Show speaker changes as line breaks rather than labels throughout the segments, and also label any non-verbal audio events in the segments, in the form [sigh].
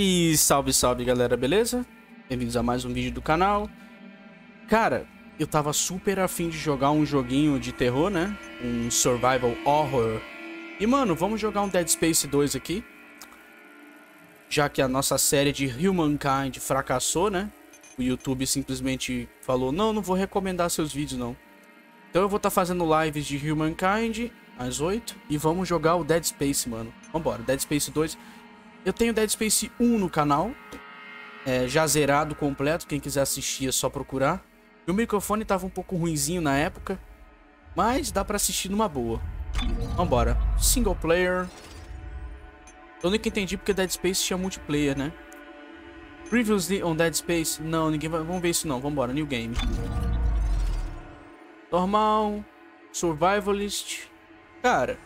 E salve, salve galera, beleza? Bem-vindos a mais um vídeo do canal. Cara, eu tava super afim de jogar um joguinho de terror, né? Um survival horror. E mano, vamos jogar um Dead Space 2 aqui. Já que a nossa série de Humankind fracassou, né? O YouTube simplesmente falou, não, não vou recomendar seus vídeos não. Então eu vou estar tá fazendo lives de Humankind às 8 e vamos jogar o Dead Space, mano. Vambora, Dead Space 2. Eu tenho Dead Space 1 no canal, é, já zerado completo, quem quiser assistir é só procurar. O microfone tava um pouco ruinzinho na época, mas dá pra assistir numa boa. Vambora. Single player. Eu nunca entendi porque Dead Space tinha multiplayer, né? Previously on Dead Space? Não, ninguém vai... Vamos ver isso não. Vambora, new game. Normal. Survivalist. Cara,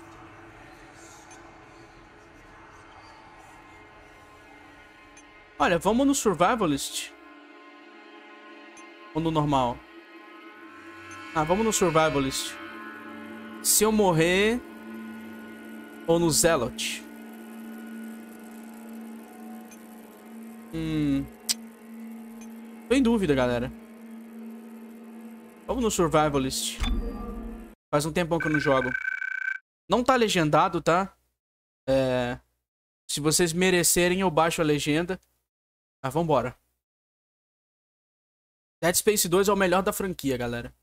Olha, vamos no Survivalist. Ou no normal? Ah, vamos no Survivalist. Se eu morrer... Ou no Zealot? Hum... Tô em dúvida, galera. Vamos no Survivalist. Faz um tempão que eu não jogo. Não tá legendado, tá? É... Se vocês merecerem, eu baixo a legenda. Mas vambora. Dead Space 2 é o melhor da franquia, galera.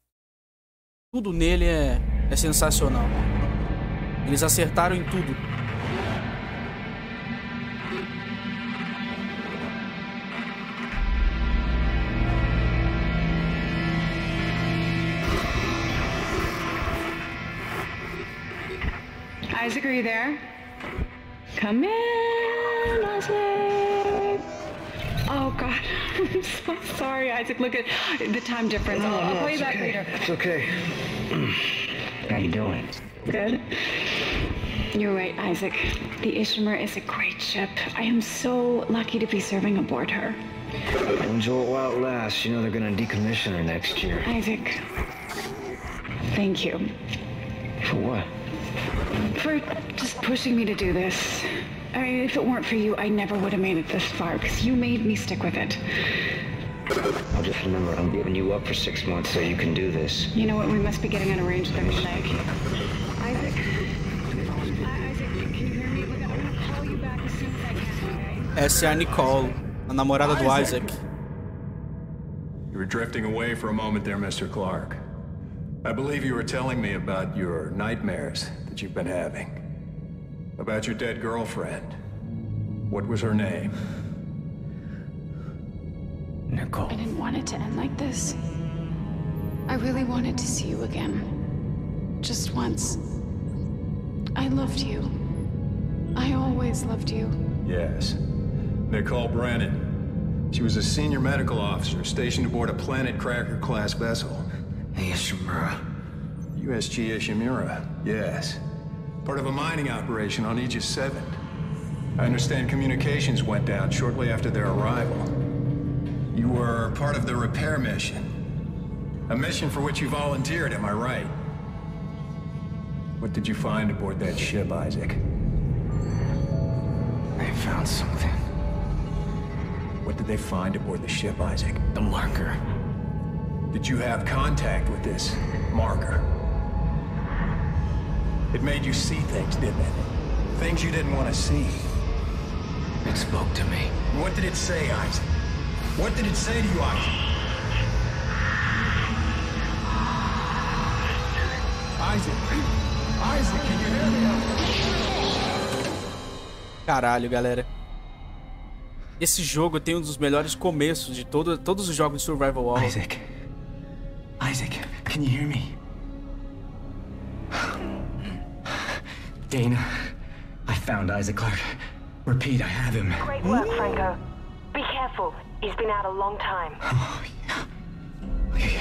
Tudo nele é, é sensacional. Eles acertaram em tudo.
Isaac, are you there? Come in, Isaac. Oh God, [laughs] I'm so sorry, Isaac. Look at the time difference.
No,
I'll,
no,
call you back
okay.
later.
It's okay. [clears throat] How you doing?
Good. You're right, Isaac. The Ishimar is a great ship. I am so lucky to be serving aboard her.
Enjoy it while it lasts. You know they're gonna decommission her next year.
Isaac, thank you
For what?
for just pushing me to do this. I mean, if it weren't for you, I never would have made it this far because you made me stick with it.
I'll just remember I'm giving you up for six months so you can do this.
You know what? We must be getting on a range third leg. Isaac. Isaac, can you hear me? Look, I'm gonna call you back as soon as I can, okay?
Essa é a Nicole, a namorada do Isaac.
You were drifting away for a moment there, Mr. Clark. I believe you were telling me about your nightmares that you've been having. About your dead girlfriend. What was her name?
Nicole.
I didn't want it to end like this. I really wanted to see you again. Just once. I loved you. I always loved you.
Yes. Nicole Brennan. She was a senior medical officer stationed aboard a Planet Cracker class vessel.
Hey, Ishimura.
USG Ishimura, yes. Part of a mining operation on Aegis 7. I understand communications went down shortly after their arrival. You were part of the repair mission. A mission for which you volunteered, am I right? What did you find aboard that ship, Isaac?
I found something.
What did they find aboard the ship, Isaac?
The marker.
Did you have contact with this marker? It made you see things, didn't it? Things you didn't want to see.
It spoke to me.
What did it say, Isaac? What did it say to you, Isaac? Isaac! Isaac, can you hear me?
Caralho, galera. Esse jogo tem um dos melhores começos de todo, todos os jogos de survival horror.
Isaac. Isaac, can you hear me? Dana, I found Isaac Clark. Repeat, I have him.
Great work, Franco. Be careful. He's been out a long time.
Oh, yeah. Okay.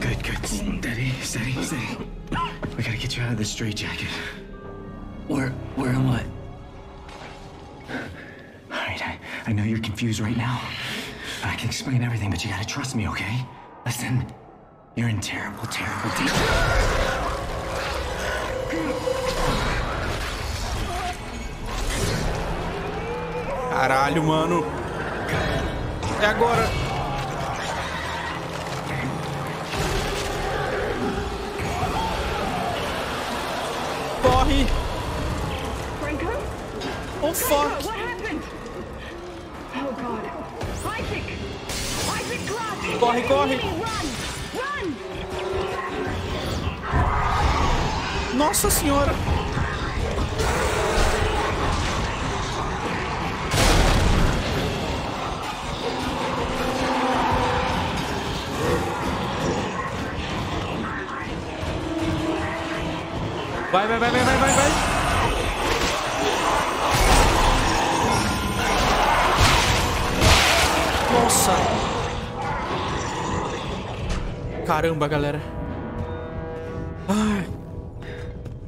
Good, good. Steady, steady, steady. We gotta get you out of this straitjacket. Where, where am I? All right, I, I know you're confused right now. I can explain everything, but you gotta trust me, okay? Listen, you're in terrible, terrible danger.
Caralho, mano. É agora. Corre. Oh, fuck.
Oh!
Corre, corre. Nossa senhora. Vai, vai, vai, vai, vai, vai, vai. Nossa. Caramba, galera. Ai.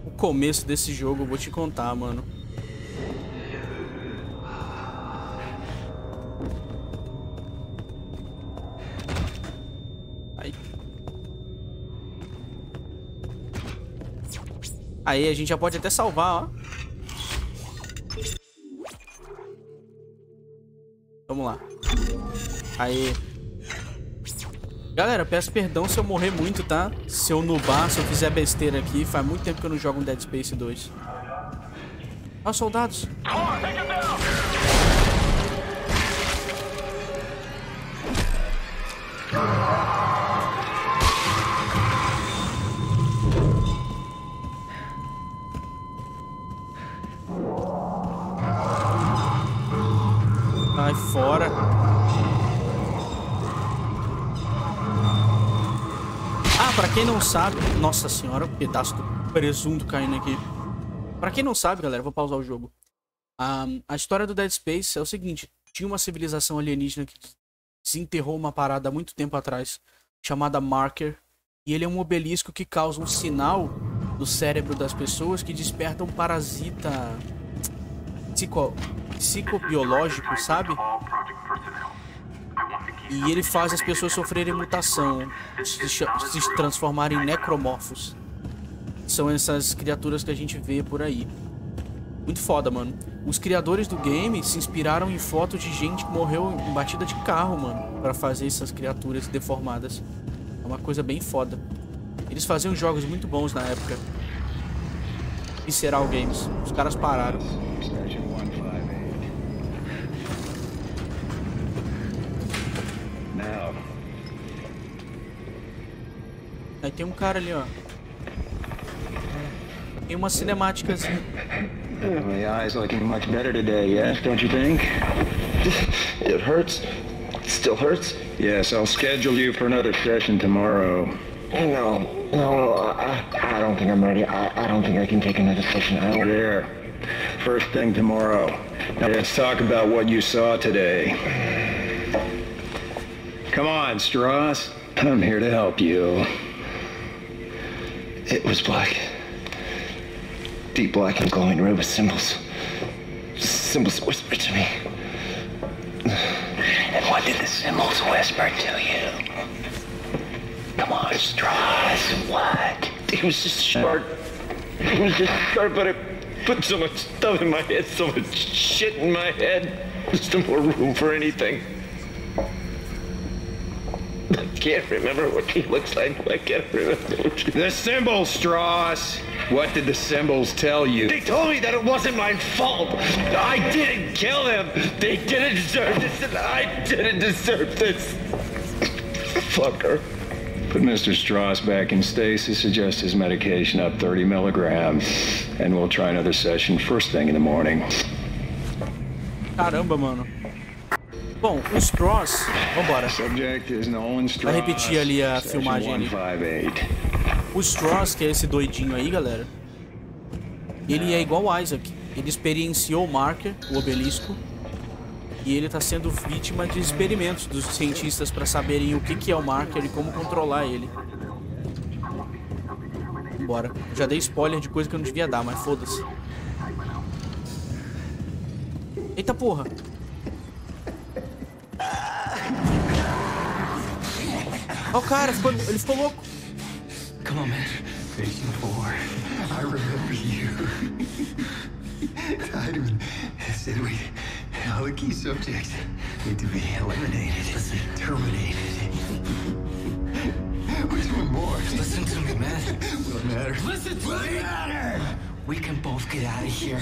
O começo desse jogo, eu vou te contar, mano. Aí, a gente já pode até salvar, ó. Vamos lá. Aí. Galera, peço perdão se eu morrer muito, tá? Se eu nubar, se eu fizer besteira aqui. Faz muito tempo que eu não jogo um Dead Space 2. Ó, os soldados. Sai quem não sabe... Nossa senhora, um pedaço do presunto caindo aqui. Pra quem não sabe, galera, vou pausar o jogo. Ah, a história do Dead Space é o seguinte. Tinha uma civilização alienígena que desenterrou uma parada há muito tempo atrás, chamada Marker. E ele é um obelisco que causa um sinal no cérebro das pessoas que desperta um parasita psico, psicobiológico, sabe? E ele faz as pessoas sofrerem mutação, se, se transformarem em necromorfos. São essas criaturas que a gente vê por aí. Muito foda, mano. Os criadores do game se inspiraram em fotos de gente que morreu em batida de carro, mano, Pra fazer essas criaturas deformadas. É uma coisa bem foda. Eles faziam jogos muito bons na época. Visceral Games. Os caras pararam. Aí tem um cara ali, ó. Tem uma cinemáticazinha.
My eye's looking much better today, yes? Don't you think? It hurts. It Still hurts?
yes, I'll schedule you for another session tomorrow.
No, no, I, I don't think I'm ready. I, I don't think I can take another session. I don't.
First thing tomorrow. Now let's talk about what you saw today. Come on, Strauss. I'm here to help you.
It was black. Deep black and glowing red with symbols. Symbols whispered to me. And what did the symbols whisper to you? Come on, Strauss. What? It was just short. It was just short, but it put so much stuff in my head, so much shit in my head. There's no more room for anything. I can't remember what he looks like. I can't remember what he
The symbols, Strauss. What did the symbols tell you?
They told me that it wasn't my fault. I didn't kill him. They didn't deserve this, and I didn't deserve this. Fucker.
Put Mr. Strauss back in stasis, adjust his medication up 30 milligrams, and we'll try another session first thing in the morning.
Caramba, mano. Bom, o Strauss... Vambora. Vai repetir ali a filmagem ali.
158.
O Strauss, que é esse doidinho aí, galera. Ele é igual o Isaac. Ele experienciou o Marker, o obelisco. E ele tá sendo vítima de experimentos dos cientistas pra saberem o que, que é o Marker e como controlar ele. Bora. Já dei spoiler de coisa que eu não devia dar, mas foda-se. Eita porra. Ó o cara, ficou- ele ficou louco.
Come on, man.
Station 4. I remember you. Tied him and said we'd
All the key subjects need to be eliminated, Listen. terminated. Which one more?
Listen to me, man.
What matters?
Listen to me. We can both get out of here.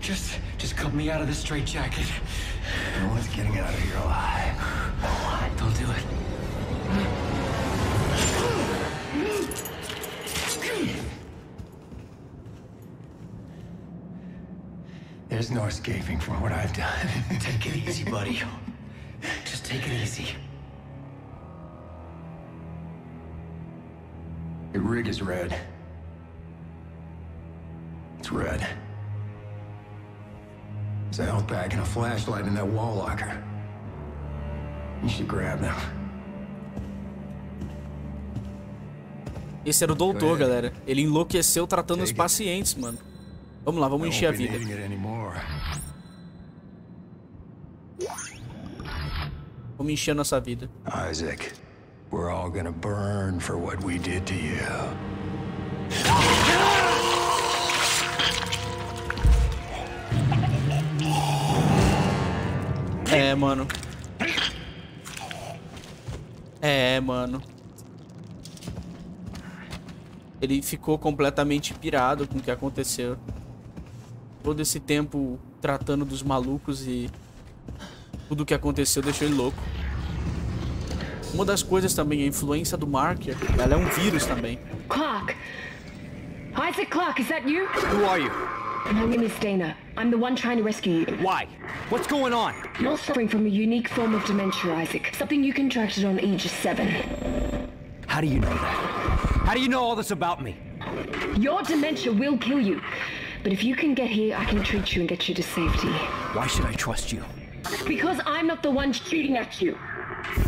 Just, just cut me out of this straitjacket.
No one's getting out of here alive.
Don't do it.
There's no escaping from what I've done. [laughs]
Take it easy, buddy. Just take it easy.
The rig is red. It's red. There's a health pack and a flashlight in that wall locker. You should grab them.
Esse era o doutor, galera. Ele enlouqueceu tratando os pacientes, mano. Vamos lá, vamos encher a vida. Vamos encher a nossa vida.
Isaac, we're all gonna burn for what we did to you.
É, mano. É, mano. Ele ficou completamente pirado com o que aconteceu. Todo esse tempo tratando dos malucos e tudo o que aconteceu deixou ele louco. Uma das coisas também, a influência do Marker, ela é um vírus também.
Clark! Isaac Clark, is that you?
Who are you?
My name is Dana. I'm the one trying to rescue you.
Why? What's going on?
You're suffering from a unique form of dementia, Isaac. Something you contracted on Aegis 7.
How do you know that? How do you know all this about me?
Your dementia will kill you. But if you can get here, I can treat you and get you to safety.
Why should I trust you?
Because I'm not the one shooting at you.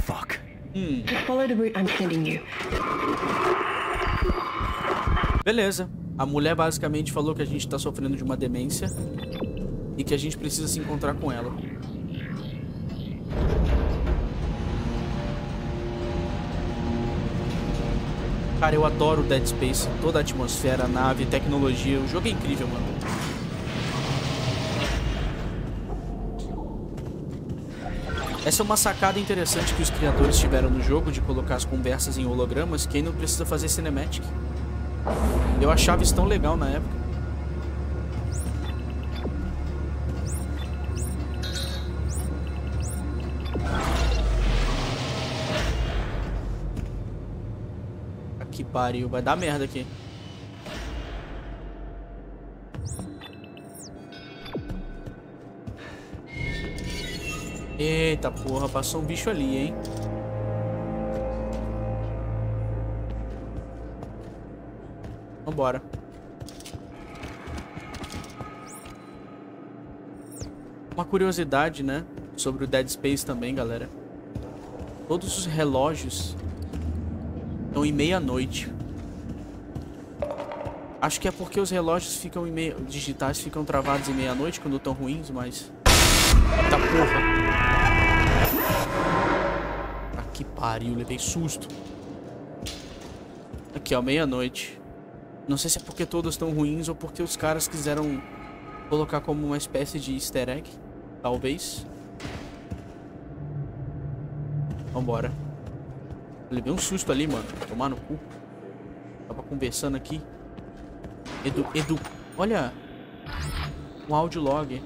Fuck.
Just follow the route I'm sending you.
Beleza. A mulher basicamente falou que a gente tá sofrendo de uma demência e que a gente precisa se encontrar com ela. Cara, eu adoro Dead Space, toda a atmosfera, a nave, tecnologia, o jogo é incrível, mano. Essa é uma sacada interessante que os criadores tiveram no jogo de colocar as conversas em hologramas que aí não precisa fazer cinematic. Eu achava isso tão legal na época. Pariu, vai dar merda aqui. Eita porra, passou um bicho ali, hein? Vambora. Uma curiosidade, né? Sobre o Dead Space também, galera. Todos os relógios estão em meia-noite. Acho que é porque os relógios ficam em meia... digitais ficam travados em meia-noite quando estão ruins, mas... Eita porra! Ah, que pariu, levei susto. Aqui, ó, meia-noite. Não sei se é porque todos estão ruins ou porque os caras quiseram colocar como uma espécie de easter egg. Talvez. Vambora. Levei um susto ali, mano. Tomar no cu. Tava conversando aqui. Edu, Edu, olha. Um áudio log.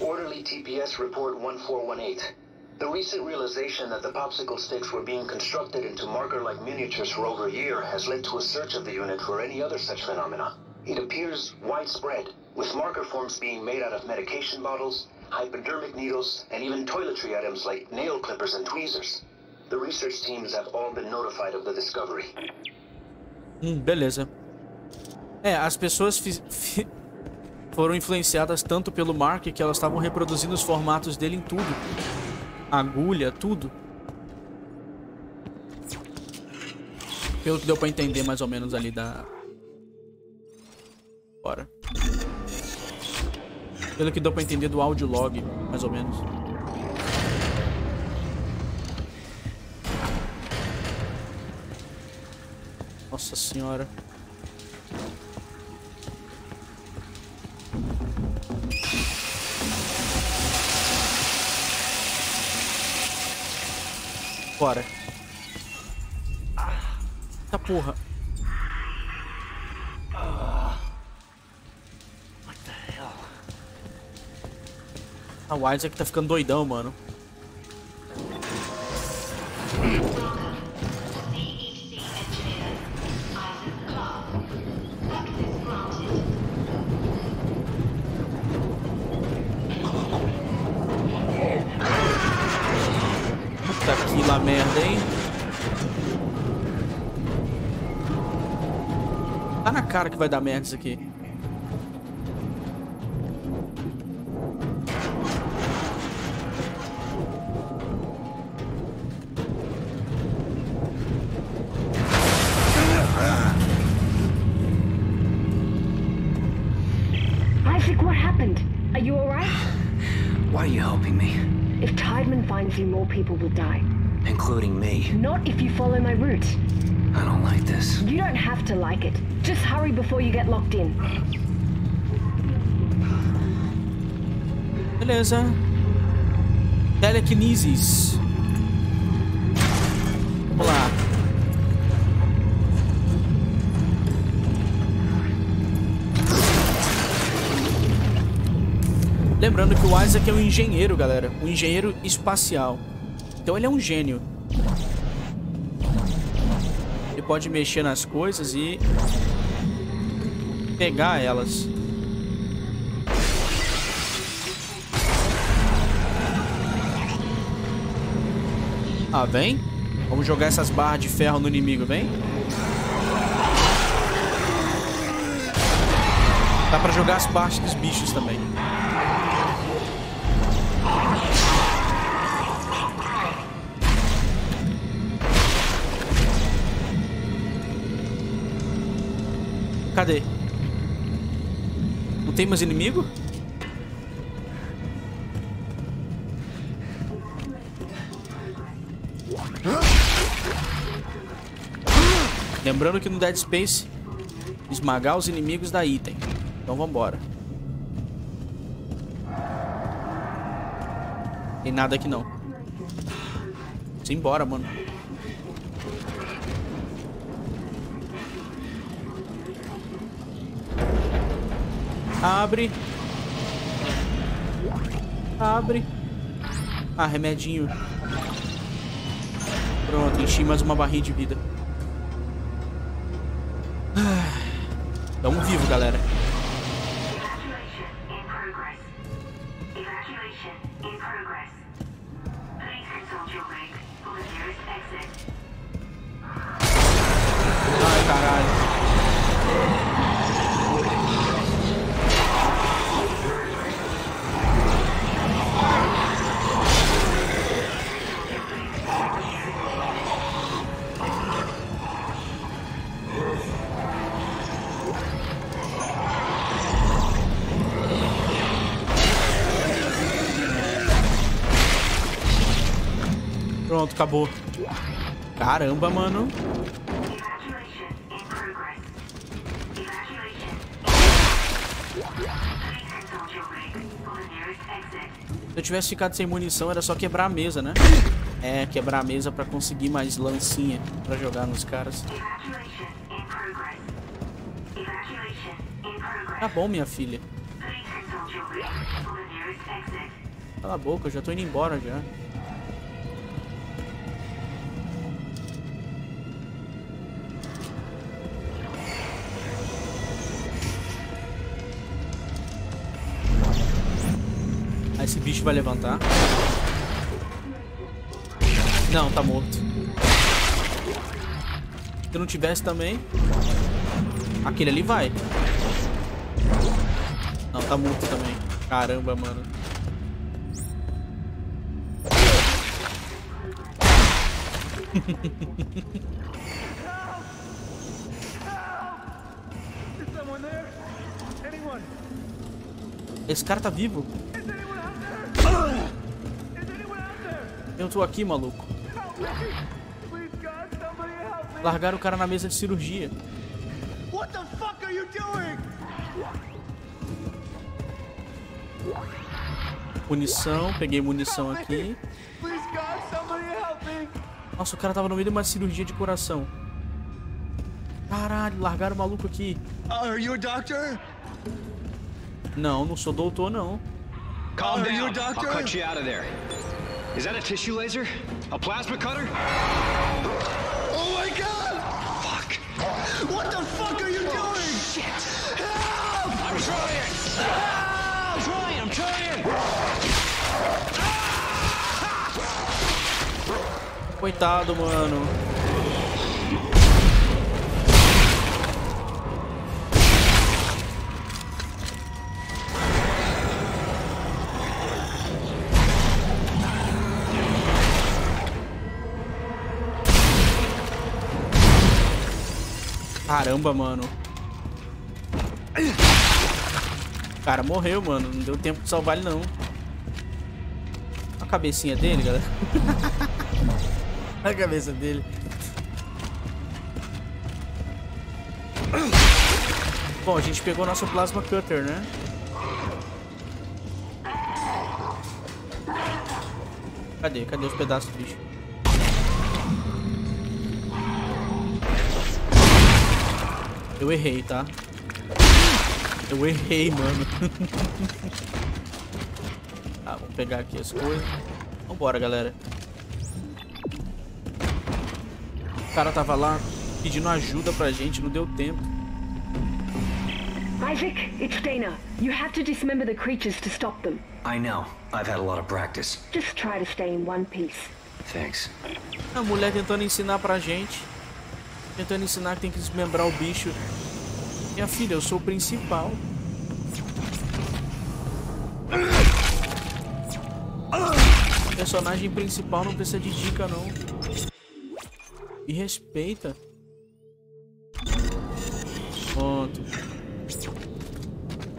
Orderly TPS Report 1418. The recent realization that the popsicle sticks were being constructed into marker-like miniatures for over a year has led to a search of the unit for any other such phenomena. It appears widespread, with marker forms being made out of medication bottles, hypodermic needles, and even toiletry items like nail clippers and tweezers. The research teams have all been notified of the discovery.
Hum, beleza. É, as pessoas foram influenciadas tanto pelo Mark que elas estavam reproduzindo os formatos dele em tudo. Agulha, tudo. Pelo que deu pra entender mais ou menos ali da... Bora. Pelo que deu pra entender do áudio log, mais ou menos. Nossa senhora. Bora. Eita porra. A Wise aqui tá ficando doidão, mano. Cara que vai dar merda isso aqui.
Isaac, what happened? Are you alright?
Why are you helping me?
If Tideman finds you, more people will die.
Including me.
Not if you follow my route.
I don't like this.
You don't have to like it. Just hurry before you get locked in.
Beleza. Telekinesis. Vamos lá. Lembrando que o Isaac é um engenheiro, galera. Um engenheiro espacial. Então ele é um gênio. Ele pode mexer nas coisas e pegar elas. Ah, vem. Vamos jogar essas barras de ferro no inimigo, vem. Dá pra jogar as partes dos bichos também. Cadê? Tem mais inimigo? Lembrando que no Dead Space esmagar os inimigos dá item. Então vambora. Tem nada aqui não. Simbora, mano. Abre. Abre. Ah, remedinho. Pronto, enchi mais uma barrinha de vida. Pronto, acabou. Caramba, mano. Se eu tivesse ficado sem munição, era só quebrar a mesa, né? É, quebrar a mesa pra conseguir mais lancinha pra jogar nos caras. Tá bom, minha filha. Cala a boca, eu já tô indo embora já. Vai levantar. Não, tá morto. Se não tivesse também. Aquele ali vai. Não, tá morto também. Caramba, mano. [laughs] Esse cara tá vivo. Eu tô aqui, maluco. Largaram o cara na mesa de cirurgia.
What the fuck are you doing?
Munição, peguei munição aqui.
Please, God, somebody help me.
Nossa, o cara tava no meio de uma cirurgia de coração. Caralho, largaram o maluco aqui.
Are you a doctor?
Não, não sou doutor, não.
Calm
you a
down. I'll cut you out of there. Is that a tissue laser? A plasma cutter?
Oh my god!
Fuck.
What the fuck are you oh, doing? Shit! Help!
I'm trying. I'm trying. I'm trying.
Coitado, mano. Caramba, mano. O cara morreu, mano. Não deu tempo de salvar ele, não. A cabecinha dele, galera. [laughs] a cabeça dele. Bom, a gente pegou nosso plasma cutter, né? Cadê? Cadê os pedaços do bicho? Eu errei, tá? Eu errei, mano. [laughs] ah, vamos pegar aqui as coisas. Vambora, galera. O cara tava lá pedindo ajuda pra gente, não deu tempo.
Isaac, it's Dana. You have to dismember the creatures to stop them.
I know. I've had a lot of practice.
Just try to stay in one piece.
Thanks.
A mulher tentando ensinar pra gente. Tentando ensinar que tem que desmembrar o bicho. Minha filha, eu sou o principal. Personagem principal não precisa de dica, não. E respeita. Pronto.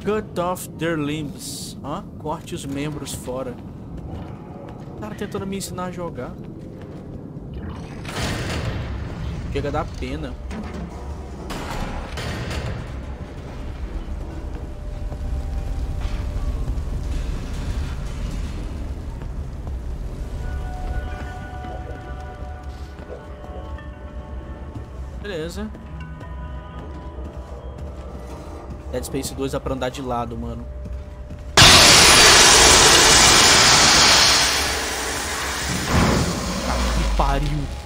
Cut off their limbs. Ó, corte os membros fora. O cara tentando me ensinar a jogar. Chega a dar pena. Beleza. Dead Space 2 é pra andar de lado, mano. Que pariu.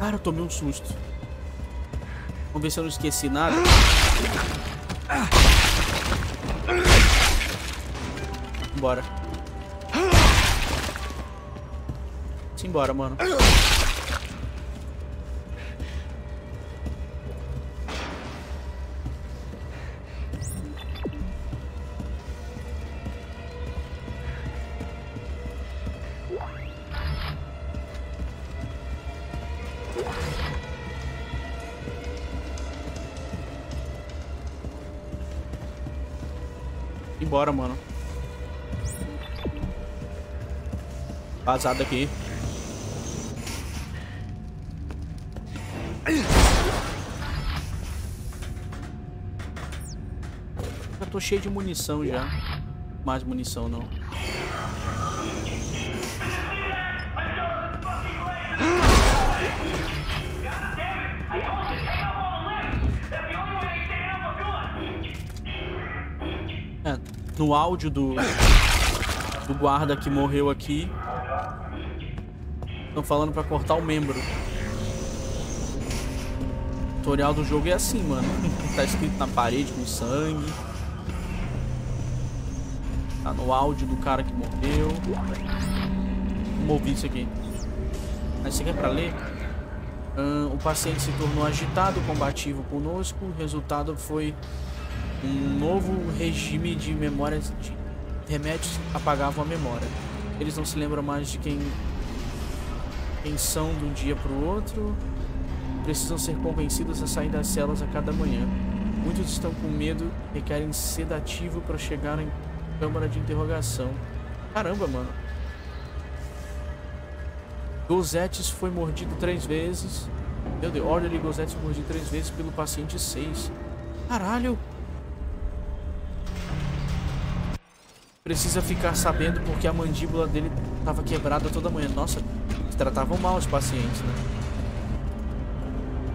Cara, eu tomei um susto. Vamos ver se eu não esqueci nada. Bora. Simbora, mano. Embora, mano. Vazado aqui. Já tô cheio de munição já. Mais munição não. No áudio do, do guarda que morreu aqui, estão falando pra cortar o membro. O tutorial do jogo é assim, mano. [laughs] tá escrito na parede com sangue. Tá no áudio do cara que morreu. Vamos ouvir isso aqui. Mas isso aqui é pra ler? O paciente se tornou agitado, combativo conosco. O resultado foi um novo regime de memórias de remédios apagavam a memória. Eles não se lembram mais de quem, quem são de um dia para o outro. Precisam ser convencidos a sair das celas a cada manhã. Muitos estão com medo e querem sedativo para chegar em câmara de interrogação. Caramba, mano. Gozetes foi mordido três vezes. Meu Deus, Orderly Gozetes foi mordido três vezes pelo paciente 6. Caralho! Precisa ficar sabendo porque a mandíbula dele tava quebrada toda manhã. Nossa, tratavam mal os pacientes, né?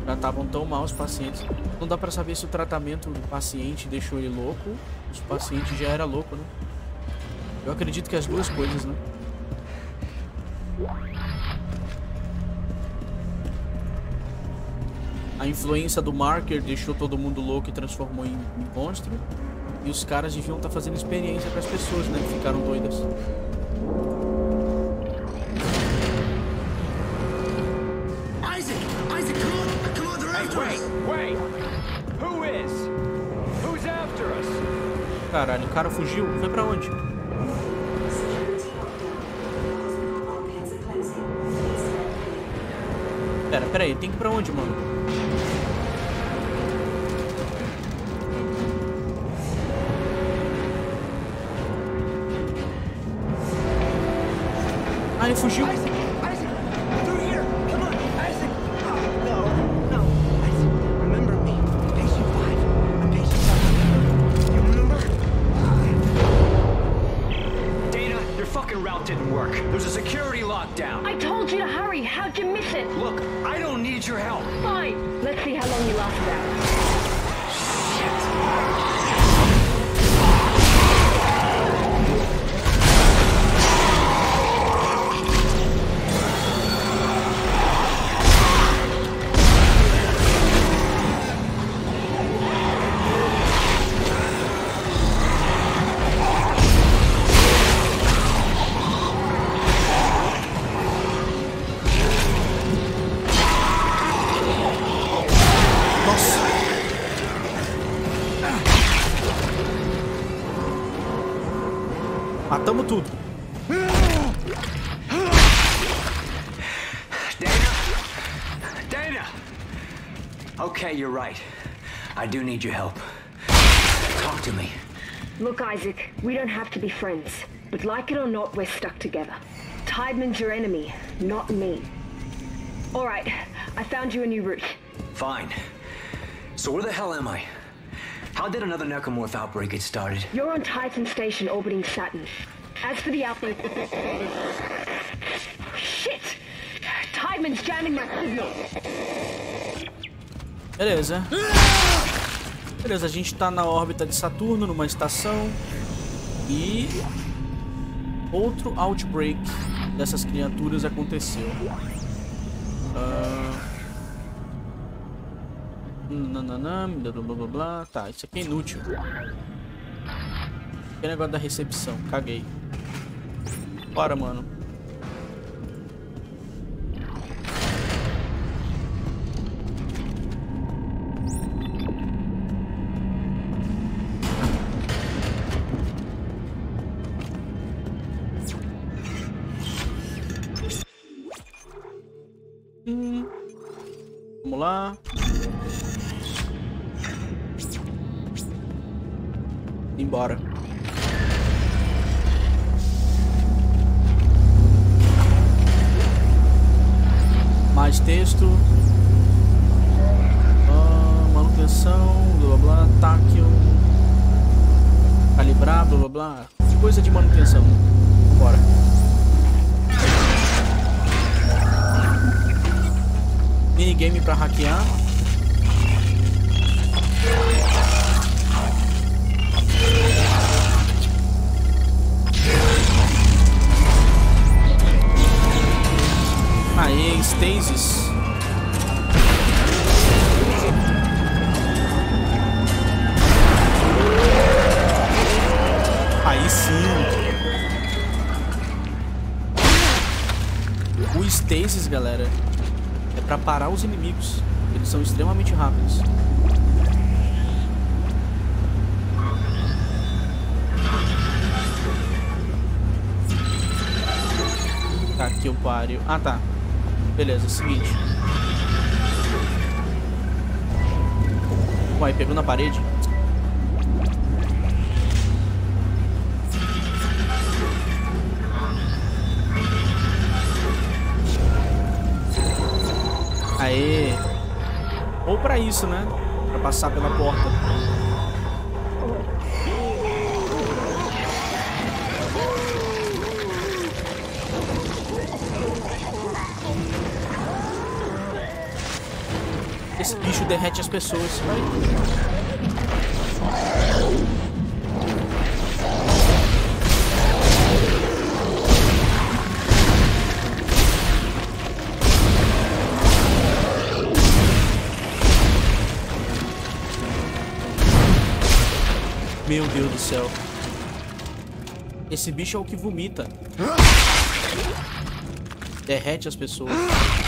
Tratavam tão mal os pacientes. Não dá pra saber se o tratamento do paciente deixou ele louco, se o paciente já era louco, né? Eu acredito que as duas coisas, né? A influência do marker deixou todo mundo louco e transformou em, em monstro. E os caras deviam estar fazendo experiência com as pessoas, né? Que ficaram doidas.
Isaac! Isaac, come on! Come on, they're after
Wait,
us!
wait! Who is? Who's after us?
Caralho, o cara fugiu. Foi pra onde? Pera, pera aí. Tem que ir pra onde, mano? Ah, ele fugiu. Tudo.
Dana? Dana! Okay, you're right. I do need your help. Talk to me.
Look, Isaac, we don't have to be friends. But like it or not, we're stuck together. Tideman's your enemy, not me. Alright, I found you a new route.
Fine. So where the hell am I? How did another necromorph outbreak get started?
You're on Titan Station orbiting Saturn. As for the outbreak... Shit! Tideman's jamming my signal.
Beleza. Beleza, a gente tá na órbita de Saturno, numa estação. E... Outro outbreak dessas criaturas aconteceu. Ah... Nananã, blá blá blá blá. Tá, isso aqui é inútil. Que negócio da recepção, caguei. Bora, mano. Vamos lá. Embora. Texto. Ah, manutenção, blá blá ataque. Calibrar, blá blá blá. Coisa de manutenção. Bora. Minigame pra hackear. Aê, Stasis. Aí sim. O Stasis, galera, é pra parar os inimigos. Eles são extremamente rápidos. Tá aqui o páreo. Ah, tá. Beleza, seguinte. Uai, pegou na parede? Aê! Ou pra isso, né? Pra passar pela porta. Esse bicho derrete as pessoas. Vai. Meu Deus do céu. Esse bicho é o que vomita. Derrete as pessoas.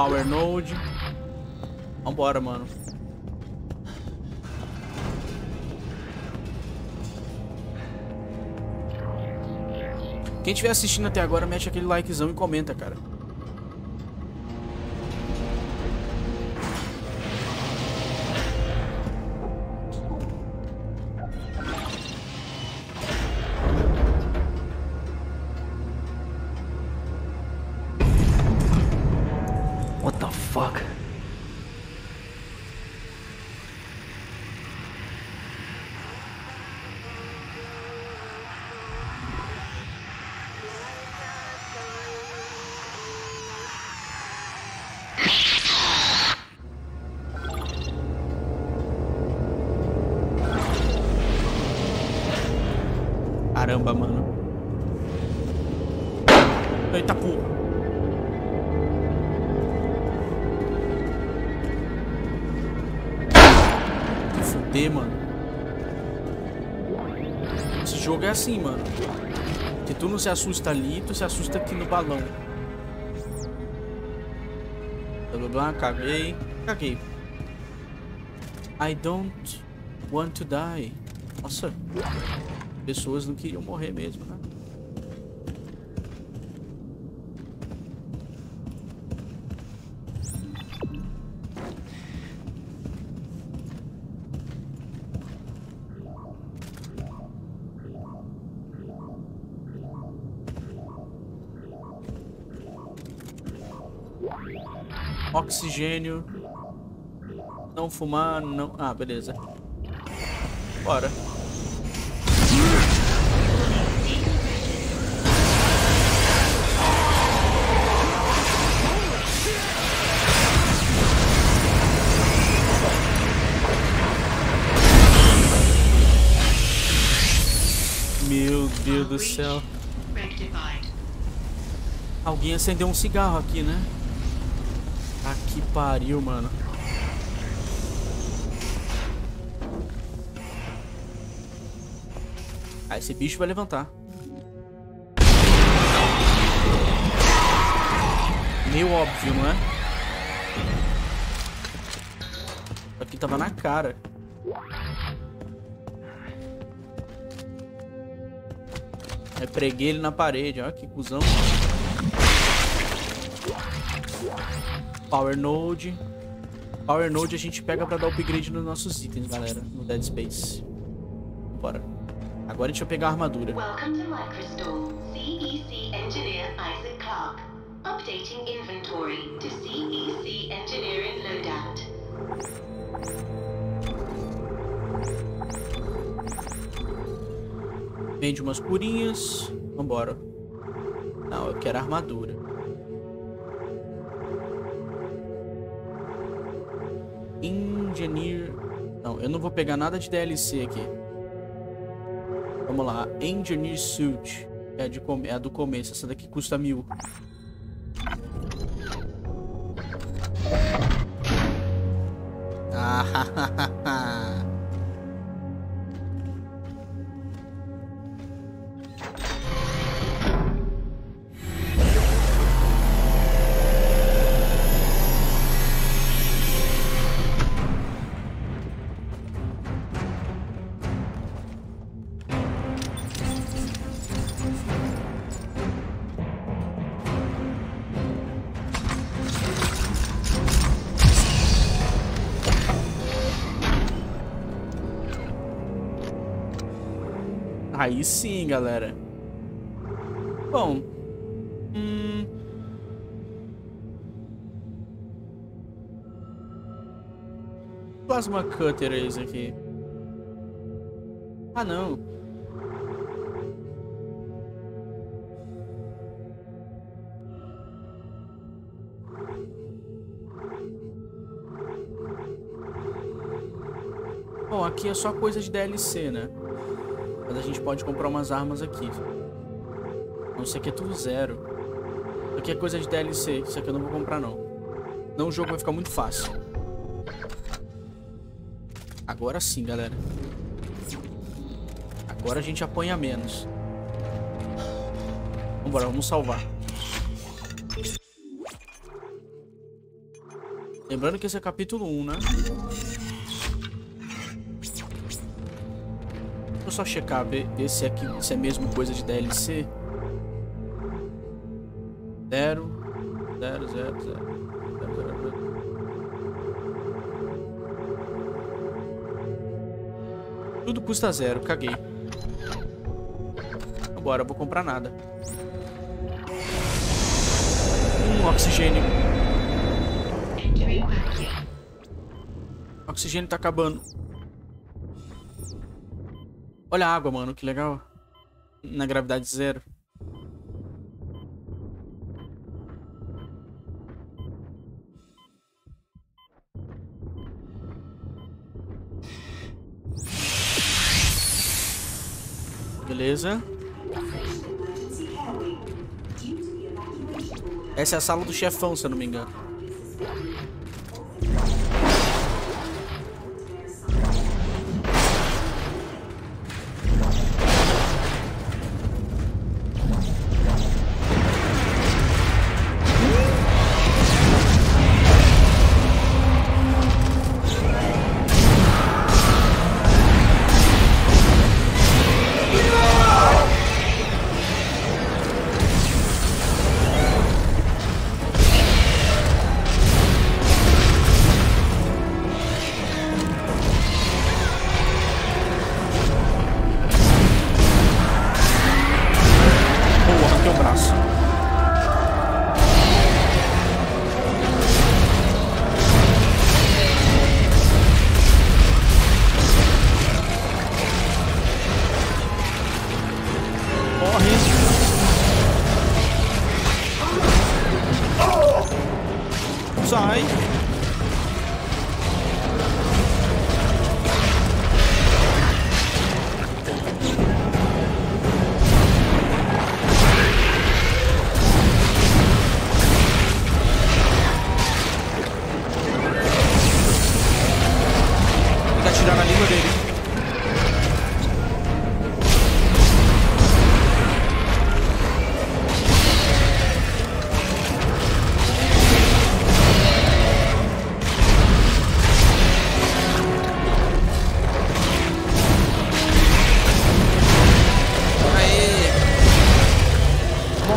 Power Node. Vambora, mano. Quem estiver assistindo até agora, mete aquele likezão e comenta, cara. Caramba, mano. Eita porra. Que fuder, mano. Esse jogo é assim, mano. Se tu não se assusta ali, tu se assusta aqui no balão. Blá blá caguei. Caguei. I don't want to die. Nossa. Pessoas não queriam morrer mesmo, né? Oxigênio. Não fumar, não... Ah, beleza. Bora. Do céu. Alguém acendeu um cigarro aqui, né? Ah, que pariu, mano. Ah, esse bicho vai levantar. Meio óbvio, não é? Aqui tava na cara. Aí preguei ele na parede, ó, que cuzão. Power Node. Power Node a gente pega pra dar upgrade nos nossos itens, galera, no Dead Space. Bora. Agora deixa eu pegar a armadura.
Welcome to Microstore. CEC engineer Isaac Clarke. Updating inventory to CEC engineering loadout.
Vende umas curinhas. Vambora. Não, eu quero armadura. Engineer... Não, eu não vou pegar nada de DLC aqui. Vamos lá. Engineer Suit. É de come... é a do começo. Essa daqui custa mil. [laughs] Aí sim, galera. Bom. Hum... Plasma Cutter é isso aqui. Ah, não. Bom, aqui é só coisa de DLC, né? Mas a gente pode comprar umas armas aqui. Não, isso aqui é tudo zero. Isso aqui é coisa de DLC. Isso aqui eu não vou comprar, não. Não, o jogo vai ficar muito fácil. Agora sim, galera. Agora a gente apanha menos. Vambora, vamos salvar. Lembrando que esse é capítulo 1, né? Eu só checar, ver, ver se, é se é mesmo coisa de DLC. Zero. Zero, zero, zero. Zero, zero, zero. Tudo custa zero, caguei. Agora, vou comprar nada. Hum, oxigênio. Oxigênio tá acabando. Olha a água, mano, que legal. Na gravidade zero. Beleza. Essa é a sala do chefão, se eu não me engano.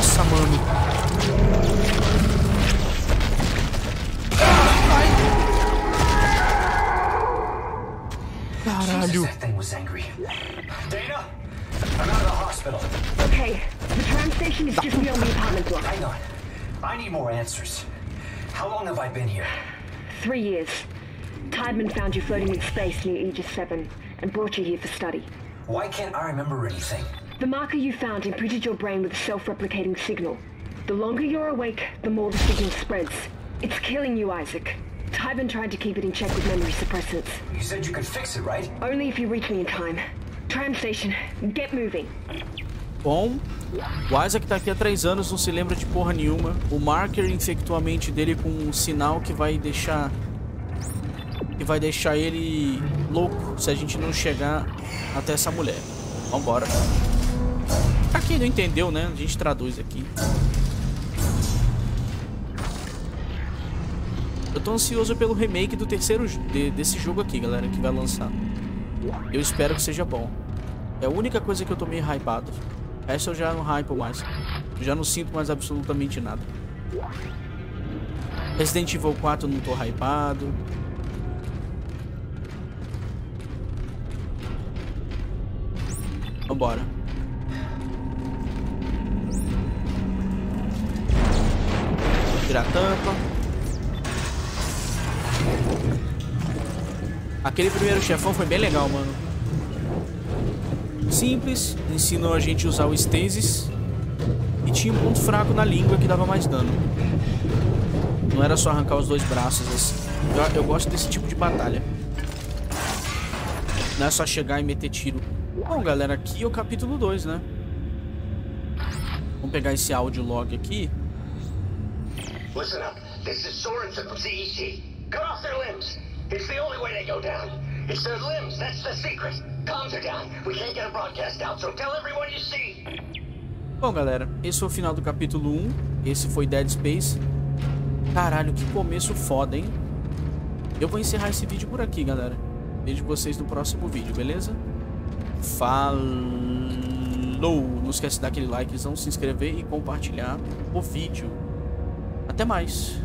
Nossa, mano. Caralho.
That thing was angry. Dana, I'm out of the hospital.
Okay, the tram station is just beyond the apartment block.
Hang on. I need more answers. How long have I been here?
Three years. Tideman found you floating in space near Aegis 7 and brought you here for study.
Why can't I remember anything?
The marker you found imprinted your brain with a self-replicating signal. The longer you're awake, the more the signal spreads. It's killing you, Isaac. Tyban tried to keep it in check with memory suppressants.
You said you could fix it, right?
Only if you reach me in time. Tram station, get moving.
Bom, o Isaac tá aqui há três anos, não se lembra de porra nenhuma. O marker infectou a mente dele com um sinal que vai deixar que vai deixar ele louco se a gente não chegar até essa mulher. Vambora. Pra quem não entendeu, né? A gente traduz aqui. Eu tô ansioso pelo remake do terceiro de, desse jogo aqui, galera, que vai lançar. Eu espero que seja bom. É a única coisa que eu tô meio hypado. Essa eu já não hypo mais. Já não sinto mais absolutamente nada. Resident Evil 4 eu não tô hypado. Vambora. Tirar a tampa. Aquele primeiro chefão foi bem legal, mano. Simples, ensinou a gente a usar o Stasis. E tinha um ponto fraco na língua que dava mais dano. Não era só arrancar os dois braços assim. Eu, eu gosto desse tipo de batalha. Não é só chegar e meter tiro. Bom, galera, aqui é o capítulo 2, né? Vamos pegar esse áudio log aqui.
Listen up. This is Sorensen from CEC. Cut off their limbs. It's the only way they go down. It's their limbs. That's the secret. Comms are down. We can't get a broadcast out, so tell everyone you see.
Bom, galera, esse foi o final do capítulo 1. Esse foi Dead Space. Caralho, que começo foda, hein? Eu vou encerrar esse vídeo por aqui, galera. Vejo vocês no próximo vídeo, beleza? Falou! Não esquece de dar aquele likezão, se inscrever e compartilhar o vídeo. Até mais!